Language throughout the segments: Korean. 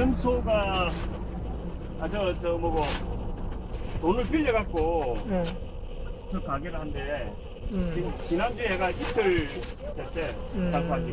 염소가 아저 저 뭐고 돈을 빌려 갖고 응. 저 가게를 한데 응. 지금 지난주에 해가 이틀 됐대 음. 응. Fatty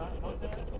Uh, how's that?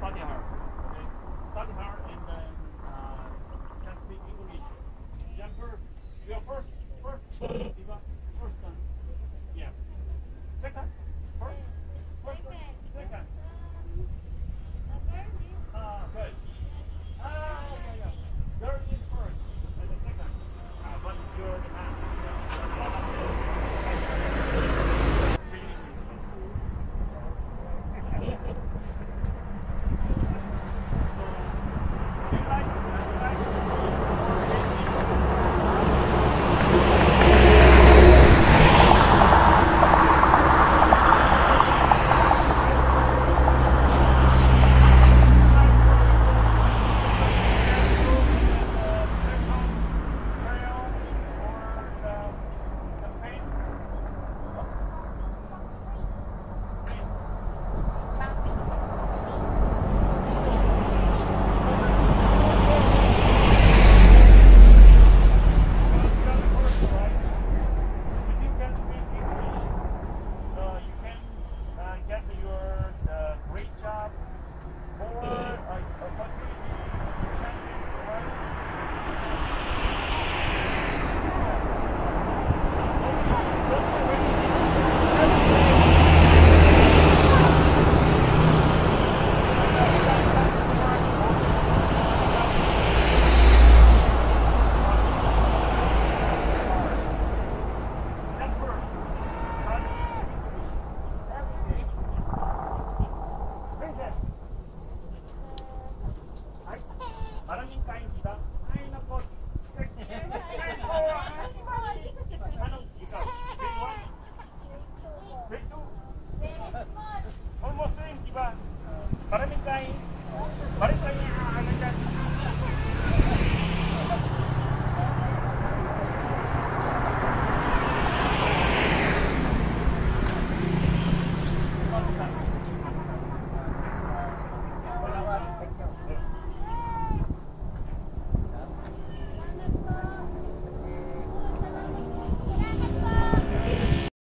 刷点